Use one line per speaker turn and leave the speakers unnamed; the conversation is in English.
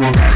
will